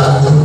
Amém.